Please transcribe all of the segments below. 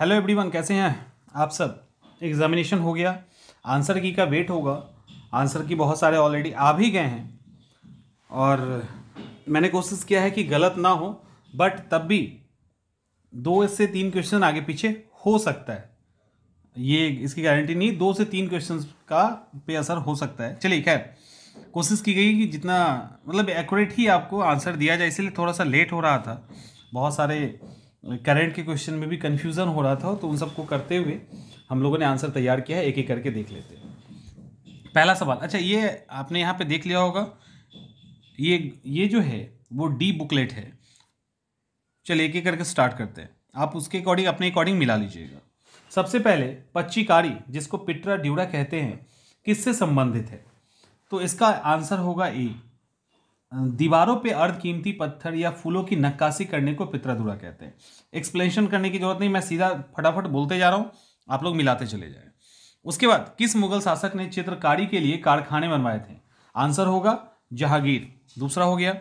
Hello everyone कैसे हैं? आप सब? एग्जामिनेशन हो गया। आंसर की का वेट होगा। आंसर की बहुत सारे ऑलरेडी आ भी गए हैं। और मैंने कोशिश किया है कि गलत ना हो बट तब भी दो से तीन क्वेश्चन आगे पीछे हो सकता है। ये इसकी गारंटी नहीं, दो से तीन क्वेश्चन का पे असर हो सकता है। चलिए, खैर, कोशिश की गई कि जितना मतलब एक्यूरेट ही आपको आंसर दिया जाए, इसलिए थोड़ा सा लेट हो रहा था। बहुत सारे करंट के क्वेश्चन में भी कन्फ्यूज़न हो रहा था तो उन सबको करते हुए हम लोगों ने आंसर तैयार किया है एक एक करके देख लेते हैं। पहला सवाल अच्छा ये आपने यहाँ पे देख लिया होगा, ये ये जो है, वो डी बुकलेट है। चलिए एक एक करके स्टार्ट करते हैं। आप उसके अकॉर्डिंग अपने अकॉर्डिंग मिला लीजिएगा। सबसे पहले, पच्चीकारी, जिसको पिट्रा ड्यूरा कहते हैं, किससे संबंधित है? तो इसका आंसर होगा ए दीवारों पे अर्ध कीमती पत्थर या फूलों की नक्काशी करने को पित्राधुरा कहते हैं। एक्सप्लेनेशन करने की ज़रूरत नहीं, मैं सीधा फटाफट बोलते जा रहा हूँ, आप लोग मिलाते चले जाए। उसके बाद, किस मुगल शासक ने चित्रकारी के लिए कारखाने बनवाए थे? आंसर होगा, जहांगीर। दूसरा हो गया।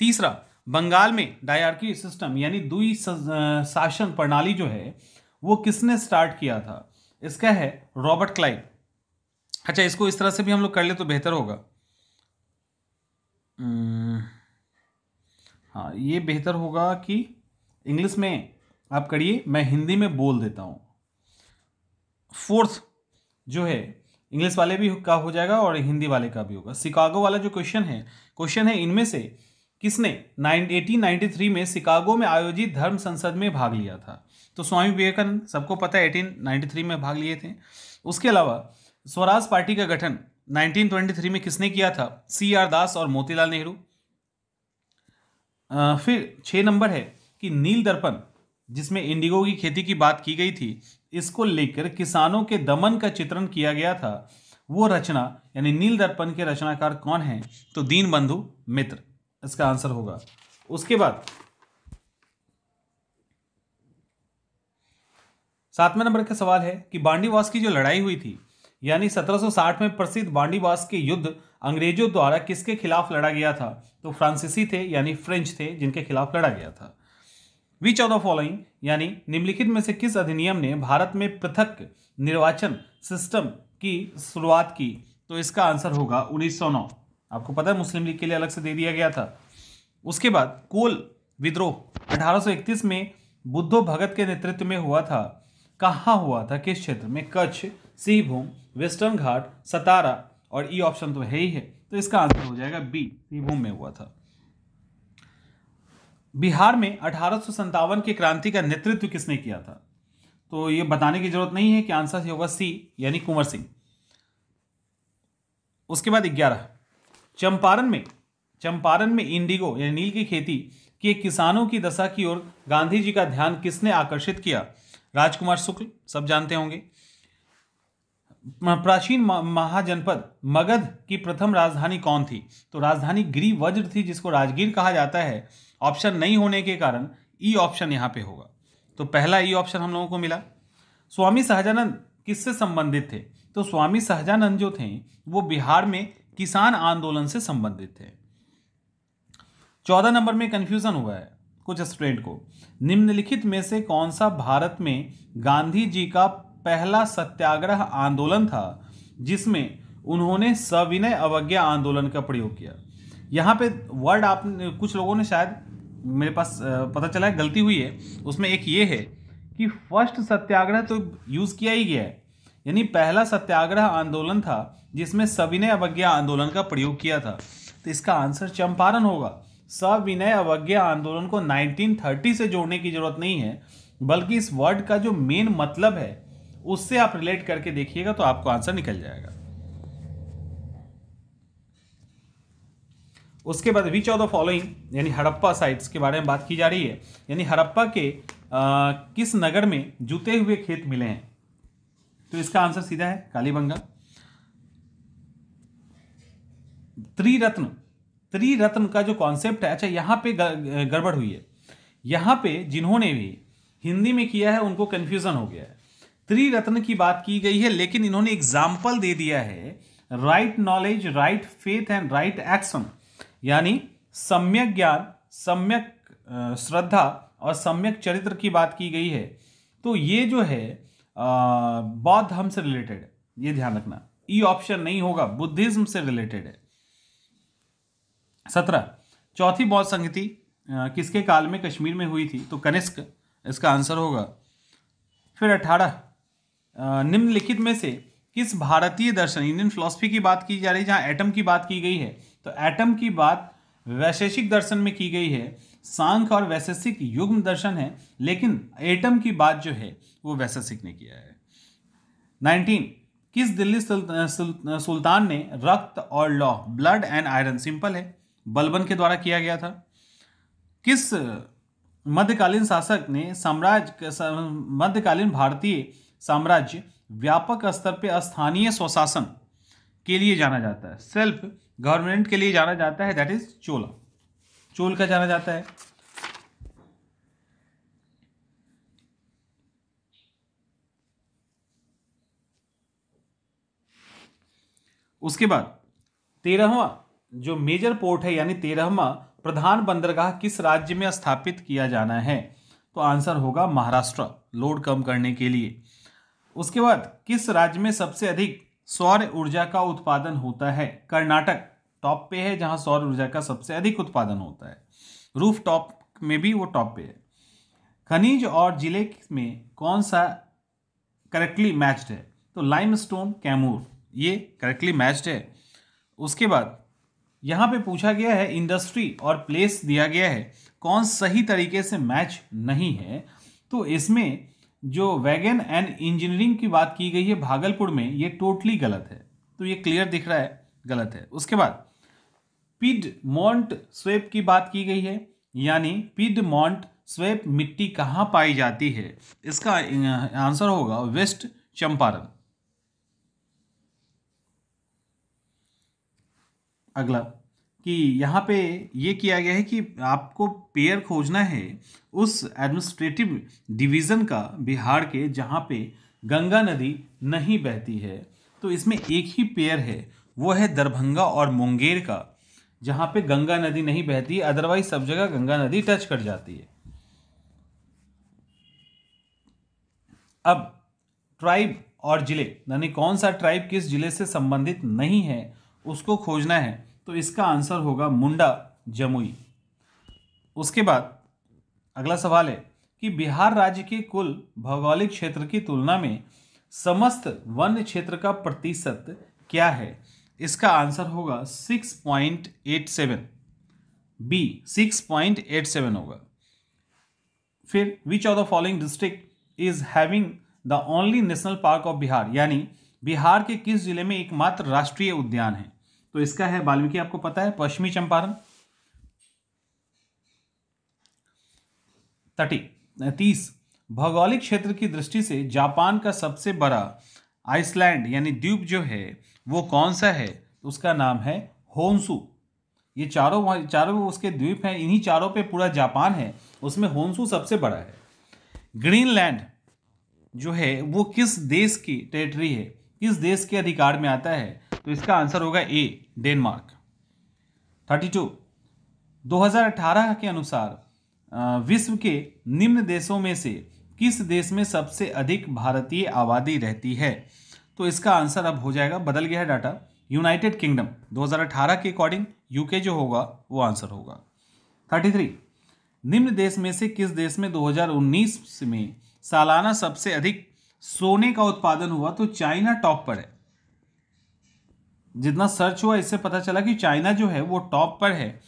तीसरा, बंगाल में डायरकी सिस्टम यानी दुई शासन प्रणाली जो है, वो किसने स्टार्ट किया था? इसका है रॉबर्ट क्लाइव। अच्छा इसको इस तरह से भी हम लोग कर ले तो बेहतर होगा। हाँ ये बेहतर होगा कि इंग्लिश में आप करिए, मैं हिंदी में बोल देता हूँ। फोर्थ जो है, इंग्लिश वाले भी का हो जाएगा और हिंदी वाले का भी होगा। शिकागो वाला जो क्वेश्चन है क्वेश्चन है इनमें से किसने नाइन, एटीन नाइन्टी थ्री में शिकागो में आयोजित धर्म संसद में भाग लिया था? तो स्वामी विवेकानंद, सबको पता है एटीन नाइन्टी थ्री में भाग लिए थे। उसके अलावा स्वराज पार्टी का गठन 1923 में किसने किया था? सी आर दास और मोतीलाल नेहरू। फिर छह नंबर है कि नील दर्पण, जिसमें इंडिगो की खेती की बात की गई थी, इसको लेकर किसानों के दमन का चित्रण किया गया था। वो रचना, यानी नील दर्पण के रचनाकार कौन है? तो दीन बंधु मित्र। इसका आंसर होगा। उसके बाद सातवें नंबर का सवाल है कि बांडीवास की जो लड़ाई हुई थी यानी 1760 में प्रसिद्ध बांडीवास के युद्ध अंग्रेज़ों द्वारा किसके खिलाफ लड़ा गया था? तो फ्रांसीसी थे, यानी फ्रेंच थे, जिनके खिलाफ लड़ा गया था। विच ऑफ़ द फॉलोइंग यानी निम्नलिखित में से किस अधिनियम ने भारत में पृथक निर्वाचन सिस्टम की शुरुआत की? तो इसका आंसर होगा 1909 आपको पता है, मुस्लिम लीग के लिए अलग से दे दिया गया था। उसके बाद कोल विद्रोह 1831 में बुद्धो भगत के नेतृत्व में हुआ था। कहाँ हुआ था? किस क्षेत्र में? कच्छ, सिंहभूम वेस्टर्न घाट सतारा और ई ऑप्शन तो है ही है। तो इसका आंसर हो जाएगा बी सिंहभूम में हुआ था। बिहार में अठारह की क्रांति का नेतृत्व किसने किया था? तो ये बताने की ज़रूरत नहीं है कि आंसर होगा सी यानी कुंवर सिंह। उसके बाद ग्यारह। चंपारण में चंपारण में इंडिगो, यानी नील की खेती के किसानों की दशा की ओर गांधी जी का ध्यान किसने आकर्षित किया? राजकुमार शुक्ल, सब जानते होंगे। प्राचीन महाजनपद मगध की प्रथम राजधानी कौन थी? तो राजधानी गिरी वज्र थी, जिसको राजगीर कहा जाता है। ऑप्शन नहीं होने के कारण ई ऑप्शन यहाँ पे होगा। तो पहला ई ऑप्शन हम लोगों को मिला। स्वामी सहजानंद किससे संबंधित थे? तो स्वामी सहजानंद जो थे, वो बिहार में किसान आंदोलन से संबंधित थे। चौदह नंबर में कन्फ्यूज़न हुआ है कुछ स्टूडेंट को। निम्नलिखित में से कौन सा भारत में गांधी जी का पहला सत्याग्रह आंदोलन था, जिसमें उन्होंने सविनय अवज्ञा आंदोलन का प्रयोग किया। यहाँ पे वर्ड आप कुछ लोगों ने शायद मेरे पास पता चला है, गलती हुई है। उसमें एक ये है कि फ़र्स्ट सत्याग्रह तो यूज़ किया ही गया है। यानी पहला सत्याग्रह आंदोलन था, जिसमें सविनय अवज्ञा आंदोलन का प्रयोग किया था। तो इसका आंसर चंपारण होगा। सविनय अवज्ञा आंदोलन को 1930 से जोड़ने की ज़रूरत नहीं है, बल्कि इस वर्ड का जो मेन मतलब है उससे आप रिलेट करके देखिएगा तो आपको आंसर निकल जाएगा। उसके बाद विच ऑफ़ द फॉलोइंग यानी हड़प्पा साइट्स के बारे में बात की जा रही है यानी हड़प्पा के आ, किस नगर में जुते हुए खेत मिले हैं? तो इसका आंसर सीधा है कालीबंगा। त्रिरत्न त्रिरत्न का जो कॉन्सेप्ट है अच्छा यहाँ पे गड़बड़ हुई है। यहाँ पे जिन्होंने भी हिंदी में किया है उनको कंफ्यूजन हो गया है। त्रिरत्न की बात की गई है, लेकिन इन्होंने एग्ज़ाम्पल दे दिया है right knowledge right faith and right action यानी सम्यक ज्ञान, सम्यक श्रद्धा और सम्यक चरित्र की बात की गई है। तो ये जो है बौद्ध धर्म से रिलेटेड ये ध्यान रखना। ई ऑप्शन नहीं होगा, बुद्धिज्म से रिलेटेड है। सत्रह, चौथी बौद्ध संगति किसके काल में कश्मीर में हुई थी? तो कनिष्क, इसका आंसर होगा। फिर अठारह निम्नलिखित में से किस भारतीय दर्शन इंडियन फिलोसफी की बात की जा रही है, जहाँ एटम की बात की गई है? तो एटम की बात वैशेषिक दर्शन में की गई है। सांख्य और वैशेषिक युग्म दर्शन है, लेकिन एटम की बात जो है, वो वैशेषिक ने किया है। नाइनटीन, किस दिल्ली सुल्तान ने रक्त और लॉ ब्लड एंड आयरन सिंपल है, बलबन के द्वारा किया गया था। किस मध्यकालीन शासक ने साम्राज्य मध्यकालीन भारतीय साम्राज्य व्यापक स्तर पर स्थानीय स्वशासन के लिए जाना जाता है। सेल्फ गवर्नमेंट के लिए जाना जाता है दैट इज़ चोला। चोल का जाना जाता है। उसके बाद तेरहवा जो मेजर पोर्ट है, यानी तेरहवा प्रधान बंदरगाह किस राज्य में स्थापित किया जाना है? तो आंसर होगा महाराष्ट्र लोड कम करने के लिए। उसके बाद किस राज्य में सबसे अधिक सौर ऊर्जा का उत्पादन होता है? कर्नाटक टॉप पे है, जहाँ सौर ऊर्जा का सबसे अधिक उत्पादन होता है। रूफ टॉप में भी वो टॉप पे है। खनिज और ज़िले में कौन सा करेक्टली मैच्ड है? तो लाइम स्टोन कैमूर ये करेक्टली मैच्ड है। उसके बाद यहाँ पे पूछा गया है इंडस्ट्री और प्लेस दिया गया है। कौन सही तरीके से मैच नहीं है? तो इसमें जो वैगन एंड इंजीनियरिंग की बात की गई है भागलपुर में, ये टोटली गलत है। तो ये क्लियर दिख रहा है, गलत है। उसके बाद पिड मॉन्ट स्वेप की बात की गई है, यानी पिड मॉन्ट स्वेप मिट्टी कहाँ पाई जाती है? इसका आंसर होगा वेस्ट चंपारण अगला। कि यहाँ पे ये किया गया है कि आपको पेयर खोजना है उस एडमिनिस्ट्रेटिव डिवीज़न का बिहार के जहाँ पे गंगा नदी नहीं बहती है। तो इसमें एक ही पेयर है, वो है दरभंगा और मुंगेर का, जहाँ पे गंगा नदी नहीं बहती अदरवाइज़ सब जगह गंगा नदी टच कर जाती है। अब ट्राइब और ज़िले, यानी कौन सा ट्राइब किस ज़िले से संबंधित नहीं है, उसको खोजना है। तो इसका आंसर होगा मुंडा जमुई। उसके बाद अगला सवाल है कि बिहार राज्य के कुल भौगोलिक क्षेत्र की तुलना में समस्त वन क्षेत्र का प्रतिशत क्या है? इसका आंसर होगा six point eight seven B six point eight seven होगा। फिर which of the following district is having the only national park of Bihar यानी बिहार के किस ज़िले में एकमात्र राष्ट्रीय उद्यान है? तो इसका है वाल्मीकि आपको पता है, पश्चिमी चंपारण। तटी, तीस, भौगोलिक क्षेत्र की दृष्टि से जापान का सबसे बड़ा आइसलैंड, यानी द्वीप जो है, वो कौन सा है? उसका नाम है होन्सू। ये चारों चारों उसके द्वीप हैं, इन्हीं चारों पे पूरा जापान है, उसमें होन्सू सबसे बड़ा है। ग्रीनलैंड जो है, वो किस देश की टेरिटरी है? किस देश के अधिकार में आता है? तो इसका आंसर होगा ए, डेनमार्क। थर्टी टू 2018 के अनुसार विश्व के निम्न देशों में से किस देश में सबसे अधिक भारतीय आबादी रहती है? तो इसका आंसर अब हो जाएगा, बदल गया है डाटा, यूनाइटेड किंगडम। 2018 के अकॉर्डिंग, यूके जो होगा, वो आंसर होगा। 33 निम्न देश में से किस देश में 2019 में सालाना सबसे अधिक सोने का उत्पादन हुआ? तो चाइना टॉप पर है। जितना सर्च हुआ, इससे पता चला कि चाइना जो है, वो टॉप पर है।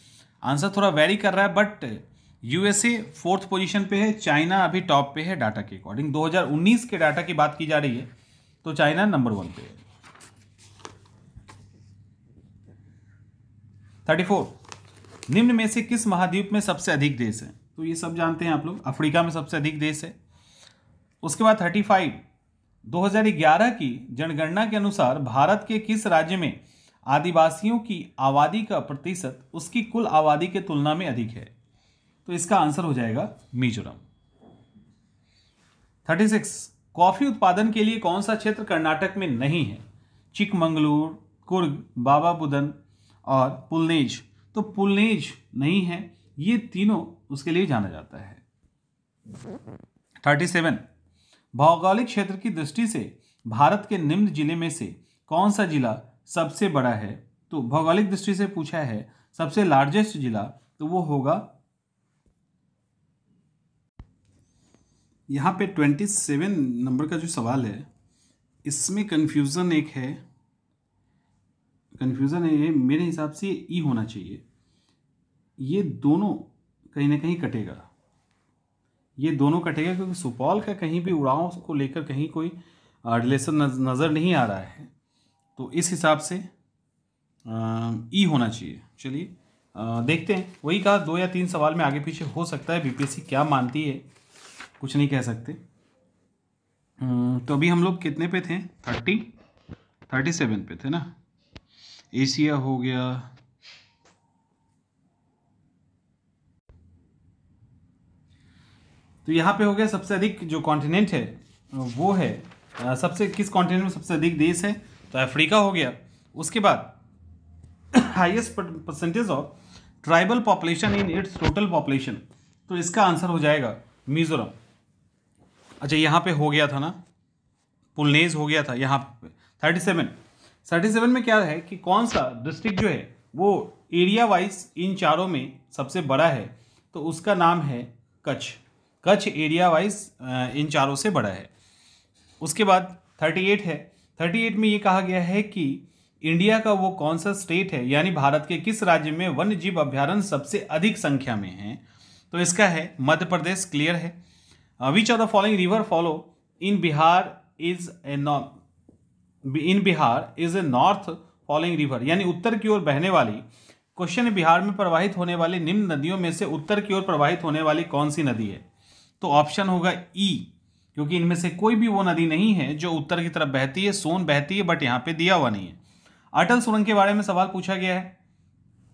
आंसर थोड़ा वेरी कर रहा है बट यूएसए फोर्थ पोजीशन पे है चाइना अभी टॉप पे है डाटा के अकॉर्डिंग 2019 के डाटा की बात की जा रही है तो चाइना नंबर वन पे है। थर्टी फोर निम्न में से किस महाद्वीप में सबसे अधिक देश है? तो ये सब जानते हैं आप लोग, अफ्रीका में सबसे अधिक देश है। उसके बाद थर्टी फाइव 2011 की जनगणना के अनुसार भारत के किस राज्य में आदिवासियों की आबादी का प्रतिशत उसकी कुल आबादी के तुलना में अधिक है? तो इसका आंसर हो जाएगा मिजोरम। 36 कॉफ़ी उत्पादन के लिए कौन सा क्षेत्र कर्नाटक में नहीं है? चिकमंगलूर, कुर्ग, बाबा बुदन और पुलनेज। तो पुलनेज नहीं है, ये तीनों उसके लिए जाना जाता है। 37 भौगोलिक क्षेत्र की दृष्टि से भारत के निम्न ज़िले में से कौन सा जिला सबसे बड़ा है? तो भौगोलिक दृष्टि से पूछा है, सबसे लार्जेस्ट जिला तो वो होगा यहाँ पे ट्वेंटी सेवन नंबर का जो सवाल है, इसमें कन्फ्यूज़न एक है। कन्फ्यूज़न है, मेरे हिसाब से ई होना चाहिए। ये दोनों कहीं ना कहीं कटेगा। ये दोनों कटेगा क्योंकि सुपौल का कहीं भी उड़ाव को लेकर कहीं कोई रिलेशन नज़र नहीं आ रहा है। तो इस हिसाब से ई होना चाहिए। चलिए देखते हैं। वही कहा, दो या तीन सवाल में आगे पीछे हो सकता है। बीपीएससी क्या मानती है? कुछ नहीं कह सकते। तो अभी हम लोग कितने पे थे? थर्टी? थर्टी सेवन पे थे ना? एशिया हो गया तो यहाँ पे हो गया सबसे अधिक जो कॉन्टिनेंट है, वो है सबसे, किस कॉन्टिनेंट में सबसे अधिक देश है? तो अफ्रीका हो गया। उसके बाद highest percentage of tribal population in its total population तो इसका आंसर हो जाएगा मिजोरम। अच्छा यहाँ पे हो गया था ना? पुलनेज हो गया था, यहाँ पे। थर्टी सेवन थर्टी सेवन में क्या है कि कौन सा डिस्ट्रिक्ट जो है, वो एरिया वाइज इन चारों में सबसे बड़ा है? तो उसका नाम है कच्छ। कच्छ एरिया वाइज इन चारों से बड़ा है। उसके बाद थर्टी एट है। थर्टी एट में ये कहा गया है कि इंडिया का वो कौन सा स्टेट है? यानी भारत के किस राज्य में वन्य जीव अभ्यारण्य सबसे अधिक संख्या में है? तो इसका है, मध्य प्रदेश क्लियर है। Which of the following river follow in Bihar is a in Bihar is a north following river यानी उत्तर की ओर बहने वाली क्वेश्चन बिहार में प्रवाहित होने वाली निम्न नदियों में से उत्तर की ओर प्रवाहित होने वाली कौन सी नदी है? तो ऑप्शन होगा ई e, क्योंकि इनमें से कोई भी वो नदी नहीं है जो उत्तर की तरफ़ बहती है सोन बहती है बट यहाँ पे दिया हुआ नहीं है। अटल सुरंग के बारे में सवाल पूछा गया है।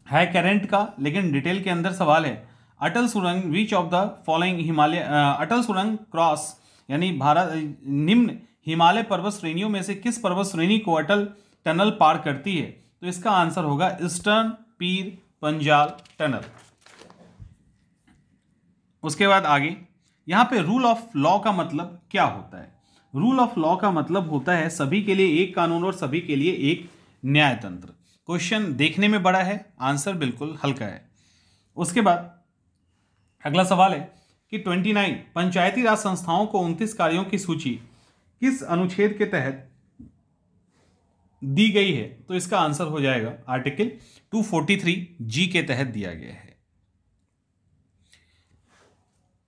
है करेंट का लेकिन डिटेल के अंदर सवाल है। अटल सुरंग which of the following Himalaya Atal सुरंग क्रॉस यानी भारत निम्न हिमालय पर्वत श्रेणियों में से किस पर्वत श्रेणी को अटल टनल पार करती है? तो इसका आंसर होगा ईस्टर्न पीर पंजाल टनल। उसके बाद आगे। यहाँ पे रूल ऑफ़ लॉ का मतलब क्या होता है? रूल ऑफ़ लॉ का मतलब होता है सभी के लिए एक कानून और सभी के लिए एक न्यायतंत्र। क्वेश्चन देखने में बड़ा है आंसर बिल्कुल हल्का है। उसके बाद अगला सवाल है कि 29 पंचायती राज संस्थाओं को 29 कार्यों की सूची किस अनुच्छेद के तहत दी गई है? तो इसका आंसर हो जाएगा आर्टिकल 243 जी के तहत दिया गया है।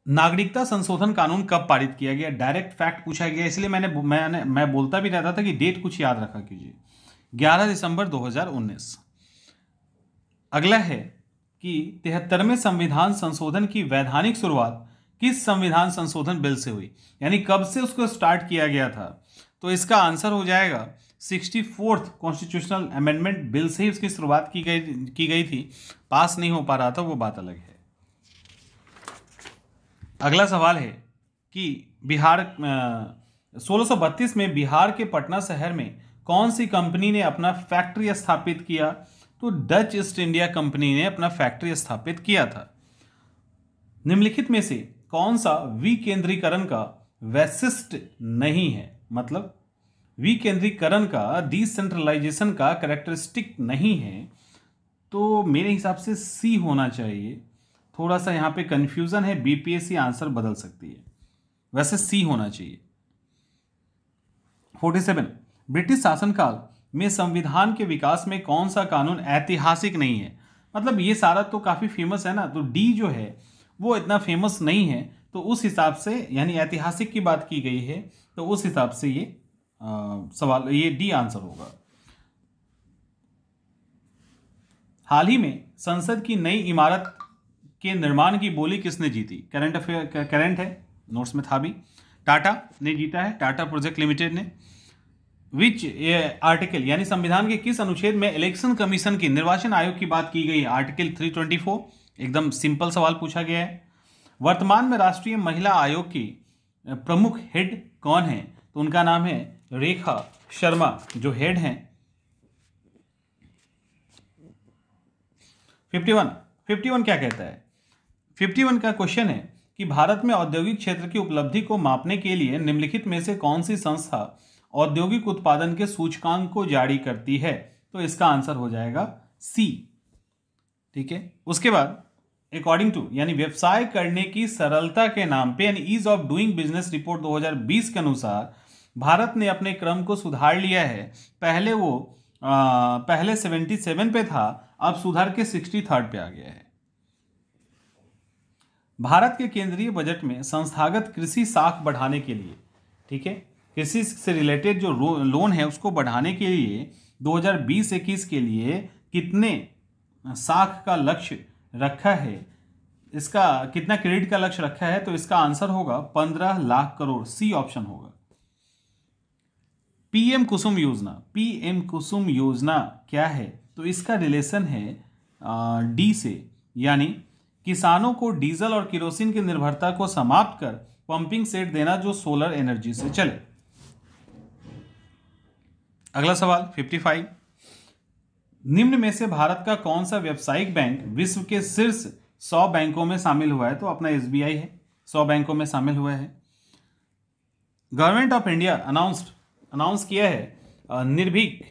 नागरिकता संशोधन कानून कब पारित किया गया? डायरेक्ट फैक्ट पूछा गया, इसलिए मैंने मैंने, मैं बोलता भी रहता था कि डेट कुछ याद रखा कीजिए। 11 दिसंबर 2019 अगला है कि तिहत्तरवें संविधान संशोधन की वैधानिक शुरुआत किस संविधान संशोधन बिल से हुई? यानी कब से उसको स्टार्ट किया गया था? तो इसका आंसर हो जाएगा sixty fourth constitutional amendment bill से ही उसकी शुरुआत की गई की गई थी। पास नहीं हो पा रहा था, वो बात अलग है। अगला सवाल है कि बिहार सोलह में बिहार के पटना शहर में कौन सी कंपनी ने अपना फैक्ट्री स्थापित किया? तो डच ईस्ट इंडिया कंपनी ने अपना फैक्ट्री स्थापित किया था। निम्नलिखित में से कौन सा विकेंद्रीकरण का वैशिष्ट नहीं है? मतलब विकेंद्रीकरण का डिसेंट्रलाइजेशन का करेक्टरिस्टिक नहीं है। तो मेरे हिसाब से सी होना चाहिए। थोड़ा सा यहाँ पे कंफ्यूजन है बीपीएससी आंसर बदल सकती है। वैसे सी होना चाहिए। 47 ब्रिटिश शासनकाल में संविधान के विकास में कौन सा कानून ऐतिहासिक नहीं है? मतलब ये सारा तो काफ़ी फ़ेमस है ना तो डी जो है वो इतना फ़ेमस नहीं है तो उस हिसाब से यानी ऐतिहासिक की बात की गई है तो उस हिसाब से ये आ, सवाल ये डी आंसर होगा। हाल ही में संसद की नई इमारत के निर्माण की बोली किसने जीती? करंट अफेयर करंट है नोट्स में था भी। टाटा ने जीता है टाटा प्रोजेक्ट लिमिटेड ने। विच आर्टिकल यानी संविधान के किस अनुच्छेद में इलेक्शन कमीशन की निर्वाचन आयोग की बात की गई? है आर्टिकल 324 एकदम सिंपल सवाल पूछा गया है। वर्तमान में राष्ट्रीय महिला आयोग की प्रमुख हेड कौन है? तो उनका नाम है रेखा शर्मा, जो हेड हैं। 51 51 क्या कहता है? 51 का क्वेश्चन है कि भारत में औद्योगिक क्षेत्र की उपलब्धि को मापने के लिए निम्नलिखित में से कौन सी संस्था औद्योगिक उत्पादन के सूचकांक को जारी करती है? तो इसका आंसर हो जाएगा सी ठीक है? उसके बाद अकॉर्डिंग टू यानी व्यवसाय करने की सरलता के नाम पे यानी ease of doing business report 2020 के अनुसार भारत ने अपने क्रम को सुधार लिया है। पहले वो आ, पहले 77 पे था अब सुधार के 63 पे आ गया है। भारत के केंद्रीय बजट में संस्थागत कृषि साख बढ़ाने के लिए, ठीक है? कृषि से रिलेटेड जो लोन है, उसको बढ़ाने के लिए 2020-21 के लिए कितने साख का लक्ष्य रखा है? इसका, कितना क्रेडिट का लक्ष्य रखा है? तो इसका आंसर होगा पंद्रह लाख करोड़ सी ऑप्शन होगा। पीएम कुसुम योजना पीएम कुसुम योजना क्या है? तो इसका रिलेशन है डी से, यानी किसानों को डीजल और किरोसिन की निर्भरता को समाप्त कर पंपिंग सेट देना जो सोलर एनर्जी से चले। अगला सवाल 55 निम्न में से भारत का कौन सा व्यावसायिक बैंक विश्व के शीर्ष सौ बैंकों में शामिल हुआ है? तो अपना एसबीआई है, सौ बैंकों में शामिल हुआ है। Government of India announced, announce किया है निर्भीक,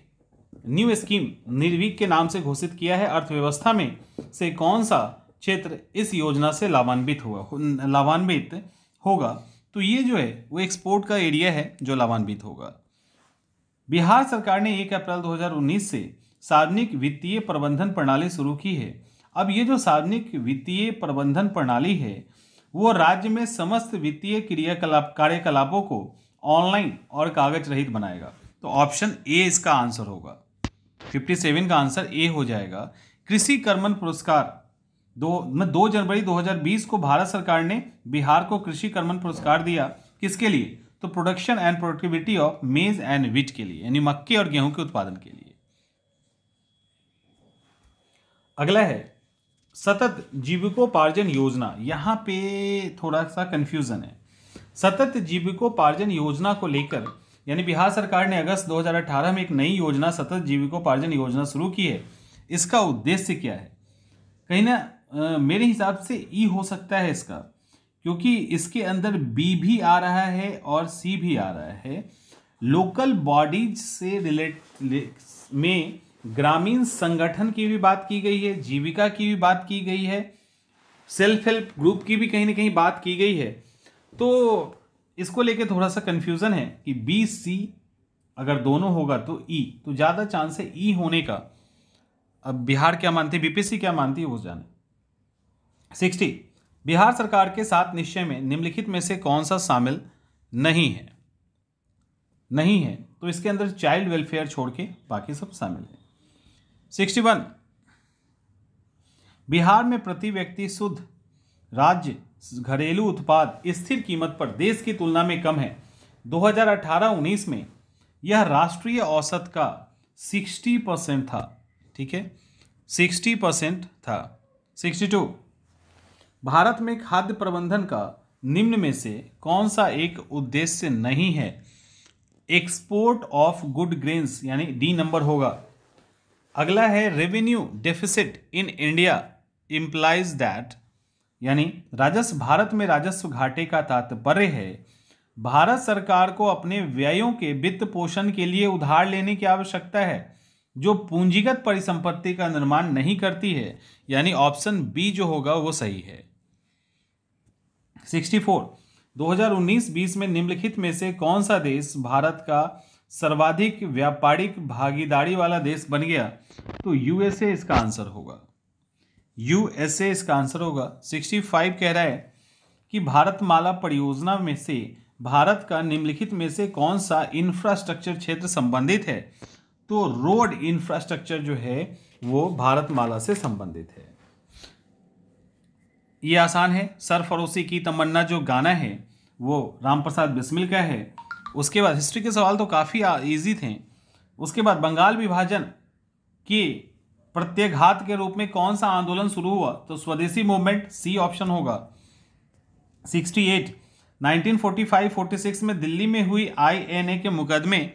न्यू स्कीम निर्भीक के नाम से घोषित किया है। अर्थव्यवस्था में से कौन सा क्षेत्र इस योजना से लाभान्वित हुआ लाभान्वित होगा। तो ये जो है, वो एक्सपोर्ट का एरिया है जो लाभान्वित होगा। बिहार सरकार ने एक अप्रैल 2019 से सार्वजनिक वित्तीय प्रबंधन प्रणाली शुरू की है। अब ये जो सार्वजनिक वित्तीय प्रबंधन प्रणाली है, वो राज्य में समस्त वित्तीय क्रियाकलाप, कार्यकलापों को ऑनलाइन और कागज़ रहित बनाएगा। तो ऑप्शन ए इसका आंसर होगा। 57 का आंसर ए हो जाएगा। कृषि कर्मन पुरस्कार दो, में दो जनवरी 2020 को भारत सरकार ने बिहार को कृषि कर्मन पुरस्कार दिया। किसके लिए? तो production and productivity of maize and wheat के लिए, यानी मक्के और गेहूँ के उत्पादन के लिए। अगला है, सतत जीविकोपार्जन योजना। यहाँ पे थोड़ा सा कंफ्यूजन है। सतत जीविकोपार्जन योजना को लेकर, यानी बिहार सरकार ने अगस्त 2018 में एक नई योजना, सतत जीविकोपार्जन योजना शुरू की है। इसका उद्देश्य क्या है? कहीं ना मेरे हिसाब से ई हो सकता है इसका क्योंकि इसके अंदर बी भी आ रहा है और सी भी आ रहा है। लोकल बॉडीज से रिलेट में ग्रामीण संगठन की भी बात की गई है जीविका की भी बात की गई है सेल्फ हेल्प ग्रुप की भी कहीं ना कहीं बात की गई है। तो इसको लेके थोड़ा सा कंफ्यूजन है कि बी सी अगर दोनों होगा तो ई e, तो ज़्यादा चांस है ई e होने का। अब बिहार क्या मानती है बीपीसी क्या मानती है वो जाने। सिक्सटी, बिहार सरकार के साथ निश्चय में निम्नलिखित में से कौन सा शामिल नहीं है? नहीं है तो इसके अंदर चाइल्ड वेलफेयर छोड़ के बाकी सब शामिल है। सिक्सटी वन, बिहार में प्रति व्यक्ति शुद्ध राज्य घरेलू उत्पाद स्थिर कीमत पर देश की तुलना में कम है। 2018-19 में यह राष्ट्रीय औसत का 60 परसेंट था, ठीक है? 60 परसेंट था। 62 भारत में खाद्य प्रबंधन का निम्न में से कौन सा एक उद्देश्य नहीं है? एक्सपोर्ट ऑफ़ गुड ग्रेन्स यानी डी नंबर होगा। अगला है revenue deficit in India implies that यानी राजस्व, भारत में राजस्व घाटे का तात्पर्य है। भारत सरकार को अपने व्ययों के वित्त पोषण के लिए उधार लेने की आवश्यकता है, जो पूंजीगत परिसंपत्ति का निर्माण नहीं करती है। यानी ऑप्शन बी जो होगा वो सही है। 64 2019-20 में निम्नलिखित में से कौन सा देश भारत का सर्वाधिक व्यापारिक भागीदारी वाला देश बन गया? तो यूएसए इसका आंसर होगा। यूएसए इसका आंसर होगा। 65 कह रहा है कि भारतमाला परियोजना में से भारत का निम्नलिखित में से कौन सा इंफ्रास्ट्रक्चर क्षेत्र संबंधित है? तो रोड इंफ्रास्ट्रक्चर जो है, वो भारतमाला से संबंधित है। ये आसान है। सरफरोशी की तमन्ना जो गाना है, वो राम प्रसाद बिस्मिल का है। उसके बाद हिस्ट्री के सवाल तो काफ़ी ईजी थे। उसके बाद बंगाल विभाजन की प्रत्याघात के रूप में कौन सा आंदोलन शुरू हुआ? तो स्वदेशी मूवमेंट सी ऑप्शन होगा। 68 1945-46 में दिल्ली में हुई आईएनए के मुकदमे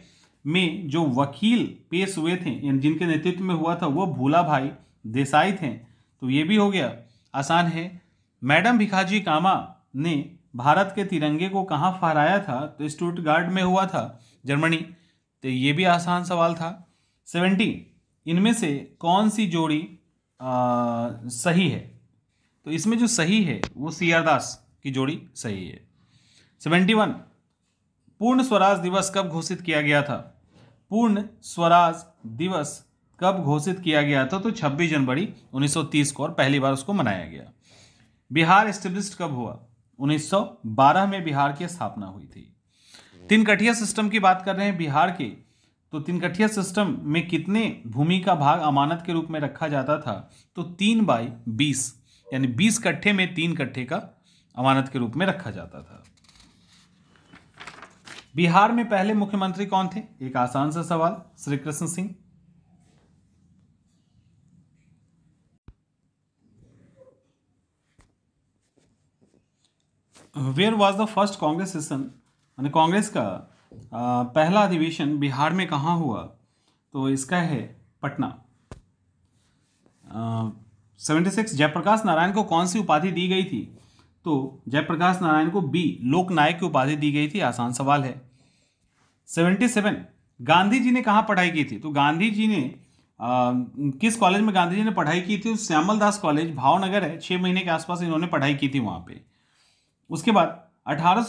में जो वकील पेश हुए थे जिनके नेतृत्व में हुआ था, वो भूला भाई देसाई थे। तो ये भी हो गया। आसान है। मैडम भिखाजी कामा ने भारत के तिरंगे को कहाँ फहराया था? तो स्टुटगार्ड में हुआ था जर्मनी। तो ये भी आसान सवाल था। सेवेंटी इनमें से कौन सी जोड़ी आ, सही है? तो इसमें जो सही है वो सी आर दास की जोड़ी सही है। सेवेंटी वन पूर्ण स्वराज दिवस कब घोषित किया गया था? पूर्ण स्वराज दिवस कब घोषित किया गया था? तो 26 जनवरी 1930 को और पहली बार उसको मनाया गया। बिहार एस्टेब्लिश्ड कब हुआ? 1912 में बिहार की स्थापना हुई थी। तीन कठिया सिस्टम की बात कर रहे हैं बिहार के तो तीन कठिया सिस्टम में कितने भूमि का भाग अमानत के रूप में रखा जाता था? तो तीन बाई बीस, यानी बीस कट्ठे में तीन कट्ठे का अमानत के रूप में रखा जाता था। बिहार में पहले मुख्यमंत्री कौन थे? एक आसान सा सवाल Shri Krishna Singh. Where was the first Congress session मैंने कांग्रेस का पहला अधिवेशन बिहार में कहाँ हुआ? तो इसका है पटना। सेवेंटी सिक्स जयप्रकाश नारायण को कौन सी उपाधि दी गई थी? तो जयप्रकाश नारायण को बी लोकनायक की उपाधि दी गई थी आसान सवाल है। सेवेंटी सेवन गांधी जी ने कहाँ पढ़ाई की थी? तो गांधी जी ने आ, किस कॉलेज में गांधी जी ने पढ़ाई की थी? श्यामल दास कॉलेज भावनगर है छः महीने के आसपास इन्होंने पढ़ाई की थी वहाँ पे। उसके बाद अठारह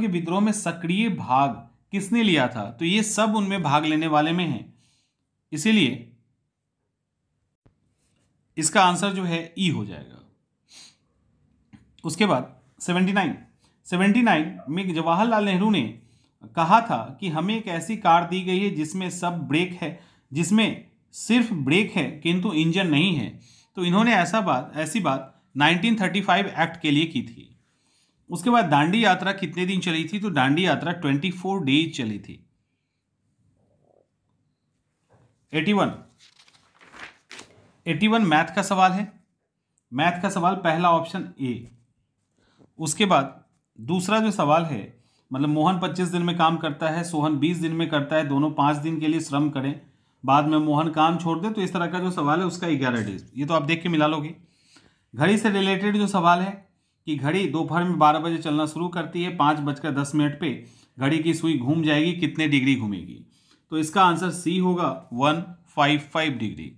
के विद्रोह में सक्रिय भाग किसने लिया था? तो ये सब उनमें भाग लेने वाले में है। इसीलिए इसका आंसर जो है ई हो जाएगा। उसके बाद 79 79 में जवाहरलाल नेहरू ने कहा था कि हमें एक ऐसी कार दी गई है जिसमें सब ब्रेक है, जिसमें सिर्फ़ ब्रेक है, किंतु इंजन नहीं है। तो इन्होंने ऐसा बात, ऐसी बात 1935 एक्ट के लिए की थी। उसके बाद दांडी यात्रा कितने दिन चली थी? तो दांडी यात्रा ट्वेंटी फोर डेज़ चली थी। Eighty one. Eighty one math का सवाल है। मैथ का सवाल पहला ऑप्शन ए। उसके बाद दूसरा जो सवाल है मतलब मोहन पच्चीस दिन में काम करता है, सोहन बीस दिन में करता है, दोनों पाँच दिन के लिए श्रम करें, बाद में मोहन काम छोड़ दे तो इस तरह का जो सवाल है उसका ग्यारह डेज़। ये तो आप देख के मिला लोगे। घड़ी से रिलेटेड जो सवाल है कि घड़ी दोपहर में बारह बजे चलना शुरू करती है, पाँच बजकर दस मिनट पे घड़ी की सुई घूम जाएगी, कितने डिग्री घूमेगी? तो इसका आंसर सी होगा, वन फाइव फाइव डिग्री।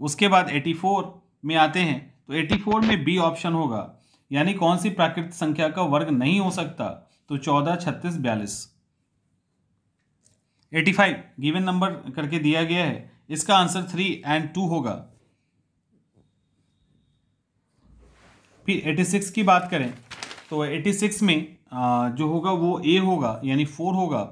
उसके बाद एटी फोर में आते हैं तो एटी फोर में बी ऑप्शन होगा। यानी कौन सी प्राकृतिक संख्या का वर्ग नहीं हो सकता? तो चौदह, छत्तीस, बयालीस। एटी फाइव, गिवन नंबर करके दिया गया है। इसका आंसर थ्री एंड टू होगा। फिर 86 की बात करें तो 86 में जो होगा वो ए होगा, यानी फोर होगा।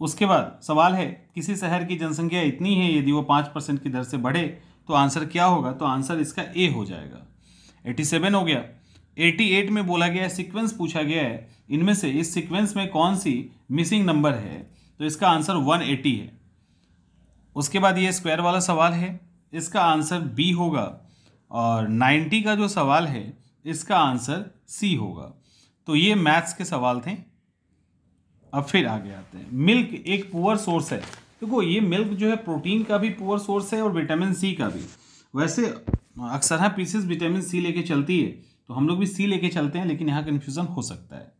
उसके बाद सवाल है, किसी शहर की जनसंख्या इतनी है, यदि वो पाँच परसेंट की दर से बढ़े तो आंसर क्या होगा? तो आंसर इसका ए हो जाएगा। 87 हो गया। 88 में बोला गया है सीक्वेंस पूछा गया है, इनमें से इस सीक्वेंस में कौन सी मिसिंग नंबर है? तो इसका आंसर 180 है। उसके बाद ये स्क्वायर वाला सवाल है, इसका आंसर बी होगा। और 90 का जो सवाल है, इसका आंसर सी होगा। तो ये मैथ्स के सवाल थे। अब फिर आगे आते हैं। मिल्क एक पुअर सोर्स है। देखो, ये मिल्क जो है, प्रोटीन का भी पुअर सोर्स है और विटामिन सी का भी। वैसे, अक्सर हाँ पीसेस विटामिन सी लेके चलती है। तो हम लोग भी सी लेके चलते हैं, लेकिन यहाँ कन्फ्यूज़न हो सकता है।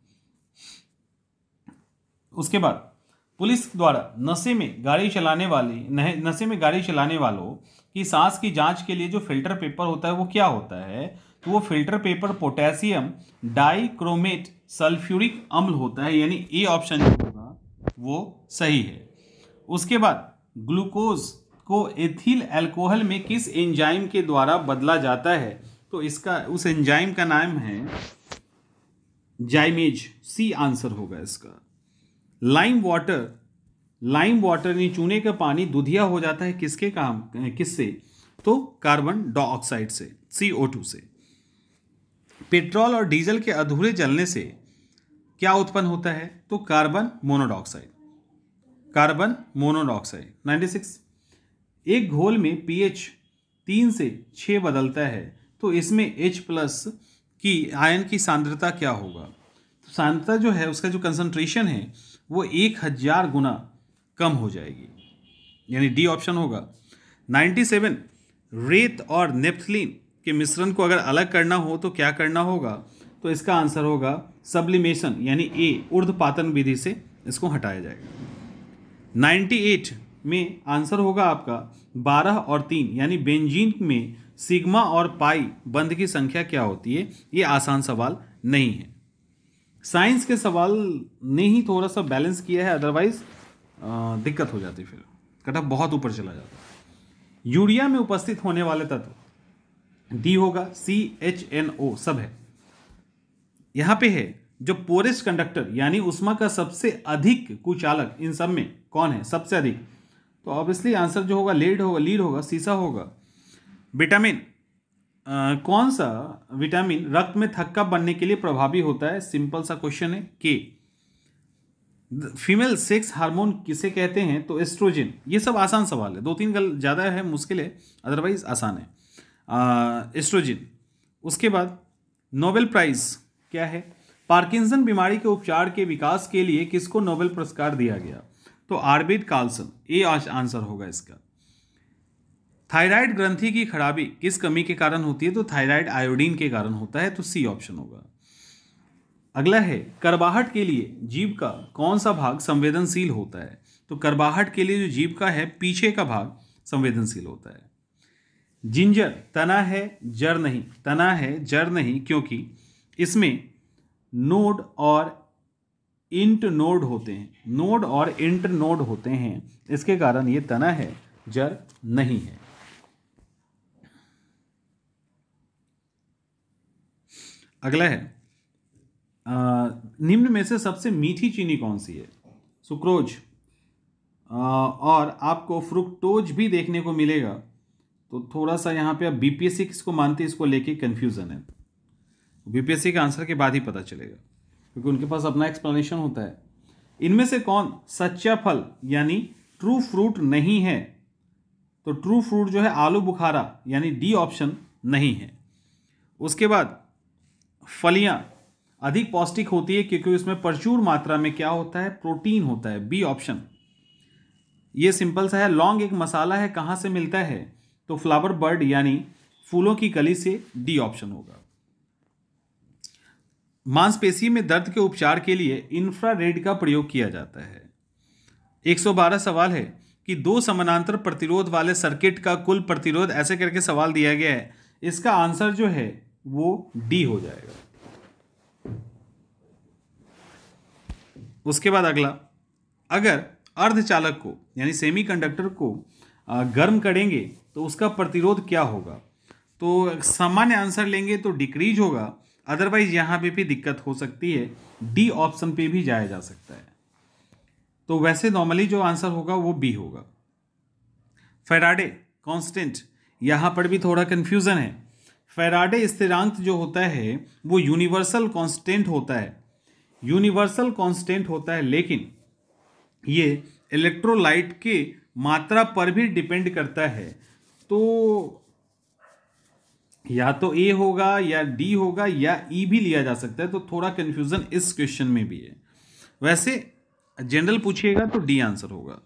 उसके बाद, पुलिस द्वारा, नशे में गाड़ी चलाने वाले नशे में गाड़ी चलाने वालों कि सांस की जाँच के लिए जो फ़िल्टर पेपर होता है वो क्या होता है? तो वो filter paper potassium dichromate sulphuric अम्ल होता है, यानी ए ऑप्शन जो होगा वो सही है। उसके बाद ग्लूकोज को एथिल एल्कोहल में किस एंजाइम के द्वारा बदला जाता है? तो इसका, उस एंजाइम का नाम है जाइमेज, सी आंसर होगा इसका। लाइम वाटर लाइम वाटर यानी चूने का पानी दुधिया हो जाता है किसके काम, किससे? तो कार्बन डाइऑक्साइड से सी ओ टू से। पेट्रोल और डीजल के अधूरे जलने से क्या उत्पन्न होता है? तो कार्बन मोनोडॉक्साइड कार्बन मोनोडॉक्साइड 96 एक घोल में पीएच तीन से छः बदलता है तो इसमें H प्लस की आयन की सांद्रता क्या होगा? तो सांद्रता जो है, उसका जो कंसंट्रेशन है, वो एक हज़ार गुना कम हो जाएगी। यानी डी ऑप्शन होगा। 97 रेत और नेप्थलीन के मिश्रण को अगर अलग करना हो तो क्या करना होगा? तो इसका आंसर होगा सब्लिमेशन यानी ए ऊर्ध्वपातन विधि से इसको हटाया जाएगा। 98 में आंसर होगा आपका 12 और 3 यानी बेंजीन में सिग्मा और पाई बंध की संख्या क्या होती है? ये आसान सवाल नहीं है। साइंस के सवाल ने ही थोड़ा सा बैलेंस किया है अदरवाइज़ दिक्कत हो जाती फिर। कटअप बहुत ऊपर चला जाता। यूरिया में उपस्थित होने वाले तत्व डी होगा सी एच एन ओ सब है। यहाँ पे है, जो पोरेस्ट कंडक्टर यानी उष्मा का सबसे अधिक कुचालक, इन सब में कौन है? सबसे अधिक। तो ऑब्वियसली आंसर जो होगा लेड होगा लीड होगा, सीसा होगा। विटामिन कौन सा विटामिन रक्त में थक्का बनने के लिए प्रभावी होता है? सिंपल सा क्वेश्चन है के फीमेल सेक्स हार्मोन किसे कहते हैं? तो एस्ट्रोजन ये सब आसान सवाल है। दो तीन गल ज़्यादा है मुश्किल है अदरवाइज़ आसान है। एस्ट्रोजन उसके बाद नोबेल प्राइज क्या है? पार्किंसन बीमारी के उपचार के विकास के लिए किसको नोबेल पुरस्कार दिया गया? तो आरबिड कार्लसन ये आंसर होगा इसका। थायराइड ग्रंथि की खराबी किस कमी के कारण होती है? तो थायराइड आयोडीन के कारण होता है तो सी ऑप्शन होगा। अगला है, करबाहट के लिए जीव का कौन सा भाग संवेदनशील होता है? तो करबाहट के लिए जो जीव का है, पीछे का भाग संवेदनशील होता है। जिंजर, तना है, जड़ नहीं। तना है, जड़ नहीं, क्योंकि इसमें नोड और इंट नोड होते हैं। नोड और इंट नोड होते हैं। इसके कारण ये तना है, जड़ नहीं है। अगला है निम्न में से सबसे मीठी चीनी कौन सी है? सुक्रोज। और आपको फ्रुक्टोज भी देखने को मिलेगा। तो थोड़ा सा यहाँ पे आप बीपीएससी किसको मानते हैं, इसको लेके कंफ्यूजन है। बीपीएससी के आंसर के बाद ही पता चलेगा, क्योंकि उनके पास अपना एक्सप्लेनेशन होता है। इनमें से कौन? सच्चा फल, यानी ट्रू फ्रूट नहीं है। तो ट्रू फ्रूट जो है, आलू बुखारा, यानी डी ऑप्शन नहीं है। उसके बाद फलियाँ। अधिक पौष्टिक होती है क्योंकि उसमें प्रचुर मात्रा में क्या होता है? प्रोटीन होता है बी ऑप्शन ये सिंपल सा है। लौंग एक मसाला है, कहाँ से मिलता है? तो फ्लावर बर्ड यानी फूलों की कली से डी ऑप्शन होगा। मांसपेशी में दर्द के उपचार के लिए इंफ्रारेड का प्रयोग किया जाता है। 112 सवाल है कि दो समानांतर प्रतिरोध वाले सर्किट का कुल प्रतिरोध, ऐसे करके सवाल दिया गया है। इसका आंसर जो है, वो डी हो जाएगा। उसके बाद अगला, अगर अर्धचालक को, यानी सेमीकंडक्टर को गर्म करेंगे तो उसका प्रतिरोध क्या होगा? तो सामान्य आंसर लेंगे तो डिक्रीज होगा अदरवाइज़ यहाँ पे भी दिक्कत हो सकती है डी ऑप्शन पे भी जाया जा सकता है। तो वैसे नॉर्मली जो आंसर होगा वो बी होगा। फेराडे कांस्टेंट यहाँ पर भी थोड़ा कन्फ्यूज़न है। फेराडे स्थिरांक जो होता है, वो यूनिवर्सल कांस्टेंट होता है। यूनिवर्सल कांस्टेंट होता है, लेकिन ये इलेक्ट्रोलाइट के मात्रा पर भी डिपेंड करता है। तो या तो ए होगा या डी होगा या ई e भी लिया जा सकता है तो थोड़ा कंफ्यूजन इस क्वेश्चन में भी है। वैसे जनरल पूछिएगा तो डी आंसर होगा।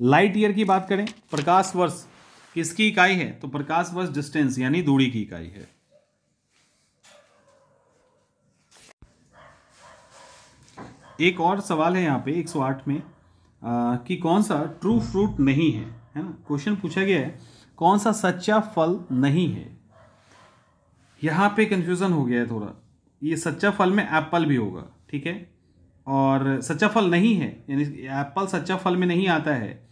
लाइट ईयर की बात करें, प्रकाश वर्ष किसकी इकाई है? तो प्रकाश वर्ष डिस्टेंस यानी दूरी की इकाई है। एक और सवाल है यहाँ पे 108 में आ, कि कौन सा ट्रू फ्रूट नहीं है? है ना? क्वेश्चन पूछा गया है कौन सा सच्चा फल नहीं है? यहाँ पे कंफ्यूजन हो गया है थोड़ा। ये सच्चा फल में एप्पल भी होगा ठीक है? और सच्चा फल नहीं है यानी एप्पल सच्चा फल में नहीं आता है।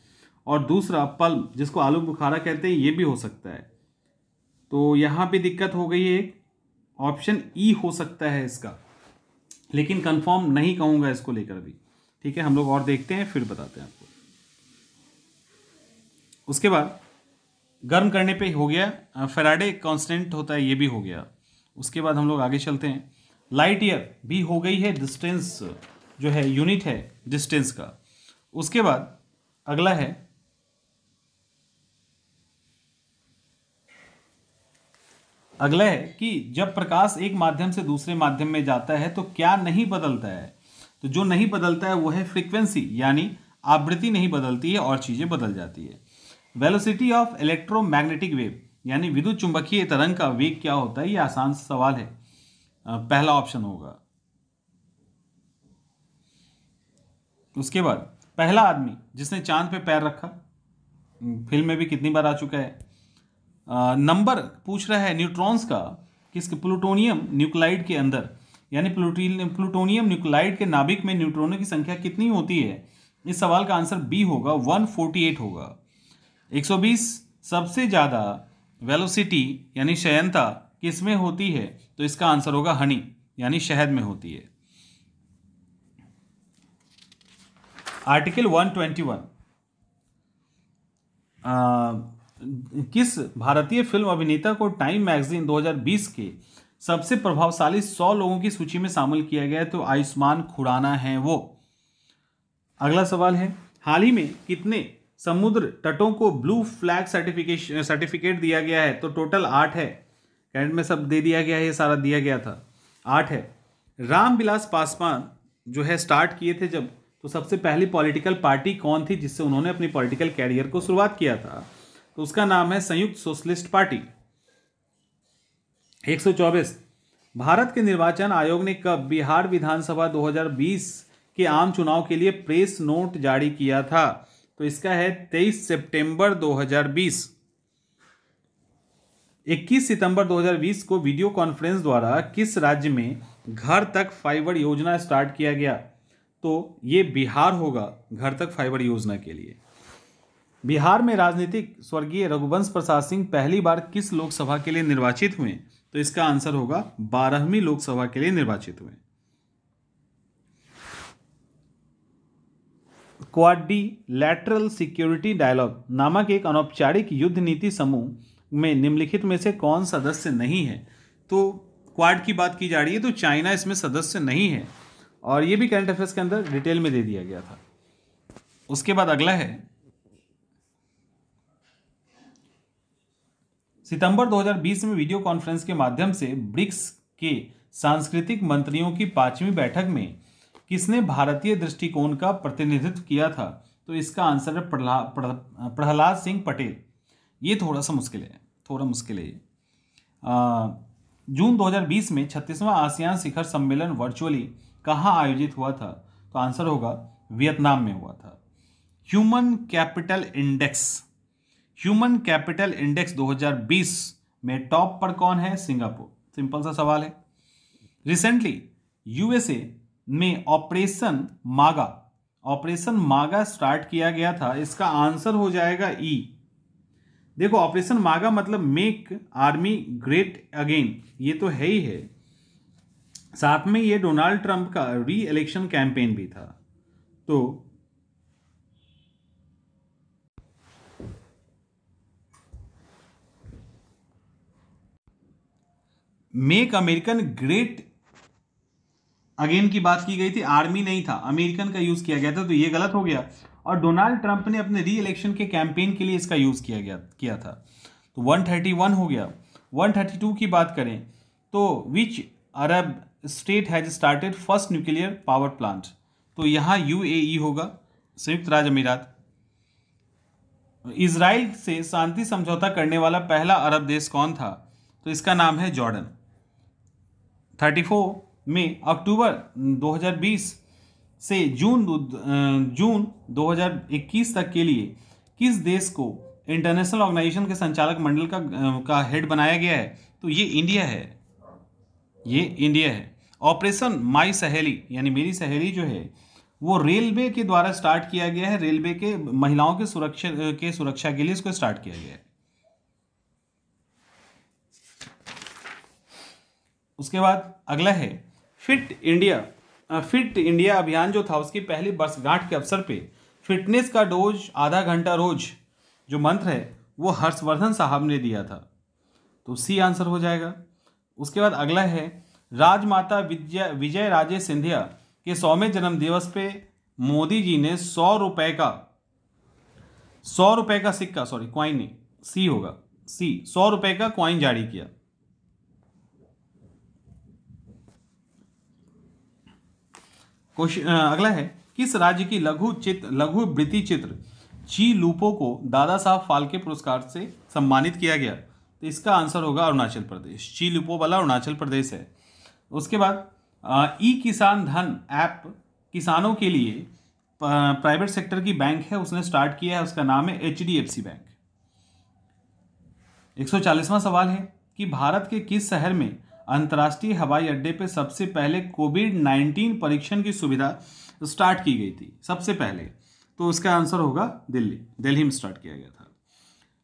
और दूसरा पल जिसको आलू बुखारा कहते हैं ये भी हो सकता है। तो यहाँ पे दिक्कत हो गई है एक। ऑप्शन ई हो सकता है इसका। लेकिन कंफर्म नहीं कहूँगा इसको लेकर अभी। ठीक है, हम लोग और देखते हैं, फिर बताते हैं आपको। उसके बाद, गर्म करने पे हो गया फेराडे कांस्टेंट होता है, ये भी हो गया। उसके बाद हम लोग आगे चलते हैं। लाइट ईयर भी हो गई है डिस्टेंस जो है यूनिट है डिस्टेंस का। उसके बाद, अगला है अगला है कि जब प्रकाश एक माध्यम से दूसरे माध्यम में जाता है तो क्या नहीं बदलता है? तो जो नहीं बदलता है, वो है फ्रीक्वेंसी यानी आवृत्ति नहीं बदलती है और चीज़ें बदल जाती है। वेलोसिटी ऑफ़ इलेक्ट्रोमैग्नेटिक वेव यानी विद्युत चुंबकीय तरंग का वेग क्या होता है? ये आसान सवाल है। पहला ऑप्शन होगा। उसके बाद, पहला आदमी जिसने चाँद पे पैर रखा फ़िल्म में भी कितनी बार आ चुका है? नंबर पूछ रहा है न्यूट्रॉन्स का किसके प्लूटोनियम न्यूक्लाइड के अंदर यानी प्लूटोनियम न्यूक्लाइड के नाभिक में न्यूट्रॉनों की संख्या कितनी होती है? इस सवाल का आंसर बी होगा 148 होगा। 120 सबसे ज़्यादा वेलोसिटी यानी शयनता किसमें होती है? तो इसका आंसर होगा हनी यानी शहद में होती है। आर्टिकल 121 आ, किस भारतीय फ़िल्म अभिनेता को टाइम मैगजीन 2020 के सबसे प्रभावशाली 100 लोगों की सूची में शामिल किया गया तो आयुष्मान खुराना है वो। अगला सवाल है, हाल ही में कितने समुद्र तटों को ब्लू फ्लैग सर्टिफिकेशन सर्टिफिकेट दिया गया है? तो टोटल आठ है। कैंट में सब दे दिया गया है, ये सारा दिया गया था। आठ है। रामविलास पासवान जो है स्टार्ट किए थे जब तो सबसे पहली पॉलिटिकल पार्टी कौन थी जिससे उन्होंने अपनी पॉलिटिकल कैरियर को शुरुआत किया था? तो उसका नाम है संयुक्त सोशलिस्ट पार्टी। 124 भारत के निर्वाचन आयोग ने कब बिहार विधानसभा 2020 के आम चुनाव के लिए प्रेस नोट जारी किया था? तो इसका है 23 सितंबर 2020 21 सितंबर 2020 को वीडियो कॉन्फ्रेंस द्वारा किस राज्य में घर तक फाइबर योजना स्टार्ट किया गया? तो ये बिहार होगा घर तक फाइबर योजना के लिए। बिहार में राजनीतिक स्वर्गीय रघुवंश प्रसाद सिंह पहली बार किस लोकसभा के लिए निर्वाचित हुए? तो इसका आंसर होगा बारहवीं लोकसभा के लिए निर्वाचित हुए। क्वाडी लैटरल सिक्योरिटी डायलॉग नामक एक अनौपचारिक युद्ध नीति समूह में निम्नलिखित में से कौन सदस्य नहीं है? तो क्वाड की बात की जा रही है तो चाइना इसमें सदस्य नहीं है। और ये भी करंट अफेयर्स के अंदर डिटेल में दे दिया गया था। उसके बाद अगला है सितंबर 2020 में वीडियो कॉन्फ्रेंस के माध्यम से ब्रिक्स के सांस्कृतिक मंत्रियों की पांचवी बैठक में किसने भारतीय दृष्टिकोण का प्रतिनिधित्व किया था? तो इसका आंसर है प्रहलाद सिंह पटेल। ये थोड़ा सा मुश्किल है, थोड़ा मुश्किल है जून 2020 में छत्तीसवां आसियान शिखर सम्मेलन वर्चुअली कहाँ आयोजित हुआ था? तो आंसर होगा वियतनाम में हुआ था। Human capital index. Human capital index 2020 में टॉप पर कौन है? सिंगापुर। सिंपल सा सवाल है। रिसेंटली यूएसए में operation MAGA. Operation MAGA start किया गया था। इसका आंसर हो जाएगा ई e. देखो, ऑपरेशन मागा मतलब मेक आर्मी ग्रेट अगेन ये तो है ही है। साथ में ये डोनाल्ड ट्रंप का री इलेक्शन कैंपेन भी था। तो मेक अमेरिकन ग्रेट अगेन की बात की गई थी आर्मी नहीं था अमेरिकन का यूज़ किया गया था तो ये गलत हो गया। और डोनाल्ड ट्रंप ने अपने री इलेक्शन के कैंपेन के लिए इसका यूज़ किया गया, किया था। तो 131 हो गया। 132 की बात करें तो which Arab state has started first nuclear power plant तो यहाँ यूएई होगा, संयुक्त राज्य अमीरात। इसराइल से शांति समझौता करने वाला पहला अरब देश कौन था? तो इसका नाम है जॉर्डन। 34 में अक्टूबर 2020 से जून जून 2021 तक के लिए किस देश को इंटरनेशनल ऑर्गेनाइजेशन के संचालक मंडल का का हेड बनाया गया है? तो ये इंडिया है। ये इंडिया है। ऑपरेशन माई सहेली यानी मेरी सहेली जो है, वो रेलवे के द्वारा स्टार्ट किया गया है। रेलवे के महिलाओं के सुरक्षा के सुरक्षा के लिए इसको स्टार्ट किया गया है। उसके बाद अगला है, फिट इंडिया। फिट इंडिया अभियान जो था, उसकी पहली वर्षगांठ के अवसर पे फिटनेस का डोज, आधा घंटा रोज, जो मंत्र है, वो हर्षवर्धन साहब ने दिया था। तो सी आंसर हो जाएगा। उसके बाद अगला है, राजमाता विजय विजय राजे सिंधिया के सौवें जन्म दिवस पे मोदी जी ने सौ रुपए का, सौ रुपए का सिक्का सॉरी क्वाइन नहीं सी होगा सी सौ रुपए का क्वाइन जारी किया। क्वेश्चन अगला है, किस राज्य की लघु चित्र लघु वृत्ति चित्र ची लूपो को दादा साहब फाल्के पुरस्कार से सम्मानित किया गया? तो इसका आंसर होगा अरुणाचल प्रदेश। ची लूपो वाला अरुणाचल प्रदेश है। उसके बाद ई किसान धन ऐप किसानों के लिए प्राइवेट सेक्टर की बैंक है, उसने स्टार्ट किया है, उसका नाम है H D F C bank एक सौ चालीसवां सवाल है कि भारत के किस शहर में अंतर्राष्ट्रीय हवाई अड्डे पर सबसे पहले कोविड नाइन्टीन परीक्षण की सुविधा स्टार्ट की गई थी, सबसे पहले। तो उसका आंसर होगा दिल्ली। दिल्ली में स्टार्ट किया गया था।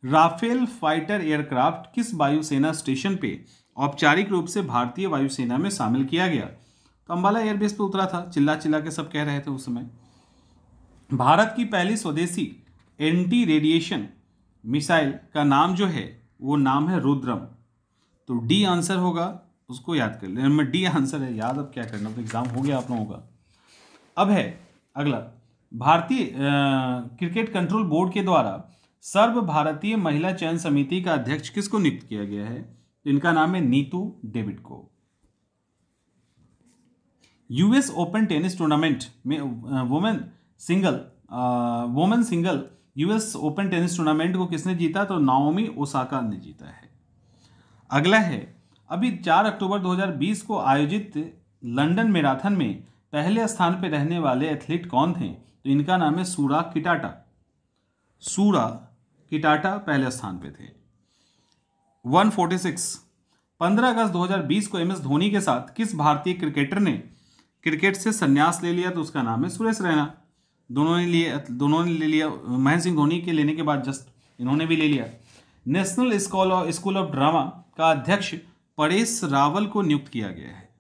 राफेल फाइटर एयरक्राफ्ट किस वायुसेना स्टेशन पे औपचारिक रूप से भारतीय वायुसेना में शामिल किया गया? तो अम्बाला एयरबेस पे उतरा था चिल्ला चिल्ला के सब कह रहे थे उस समय। भारत की पहली स्वदेशी एंटी रेडिएशन मिसाइल का नाम जो है, वो नाम है रुद्रम। तो डी आंसर होगा उसको याद कर लेना डी आंसर है, याद अब क्या करना तो एग्ज़ाम हो गया आप लोगों का। अब है, अगला। भारतीय क्रिकेट कंट्रोल बोर्ड के द्वारा सर्व भारतीय महिला चयन समिति का अध्यक्ष किसको नियुक्त किया गया है? इनका नाम है नीतू डेविड को यूएस ओपन टेनिस टूर्नामेंट में women single women single US Open tennis tournament को किसने जीता? तो नाओमी ओसाका ने जीता है। अगला है अभी 4 अक्टूबर 2020 को आयोजित लंदन मैराथन में पहले स्थान पर रहने वाले एथलीट कौन थे? तो इनका नाम है सूरा किटाटा। सूरा किटाटा पहले स्थान पे थे। 146 15 अगस्त 2020 को एम एस धोनी के साथ किस भारतीय क्रिकेटर ने क्रिकेट से संन्यास ले लिया? तो उसका नाम है सुरेश रैना। दोनों ने लिए, दोनों ने ले लिया, महेंद्र सिंह धोनी के लेने के बाद जस्ट इन्होंने भी ले लिया। National school of school of drama का अध्यक्ष परेश रावल को नियुक्त किया गया है।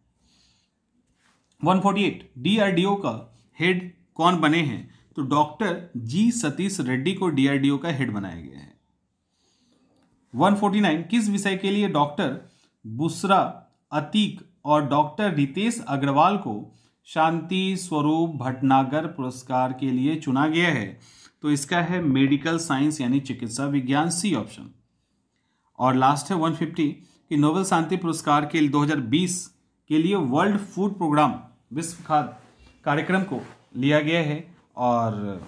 148 डीआरडीओ का हेड कौन बने हैं? तो डॉक्टर जी सतीश रेड्डी को डीआरडीओ का हेड बनाया गया है। 149 किस विषय के लिए डॉक्टर बुसरा, अतीक और डॉक्टर रितेश अग्रवाल को शांति स्वरूप भटनागर पुरस्कार के लिए चुना गया है? तो इसका है मेडिकल साइंस यानी चिकित्सा विज्ञान सी ऑप्शन। और लास्ट है 150 कि नोबेल शांति पुरस्कार के 2020 के लिए वर्ल्ड फ़ूड प्रोग्राम विश्व खाद्य कार्यक्रम को लिया गया है। और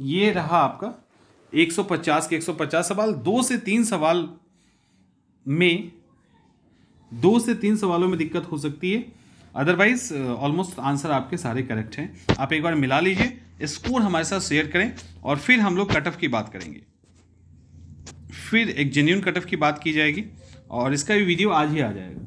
ये रहा आपका 150 के 150 सवाल। दो से तीन सवाल में, दो से तीन सवालों में दिक्कत हो सकती है। अदरवाइज़ ऑलमोस्ट आंसर आपके सारे करेक्ट हैं। आप एक बार मिला लीजिए स्कोर हमारे साथ शेयर करें और फिर हम लोग कट ऑफ़ की बात करेंगे। फिर एक जेन्यून कट ऑफ़ की बात की जाएगी। और इसका भी वीडियो आज ही आ जाएगा।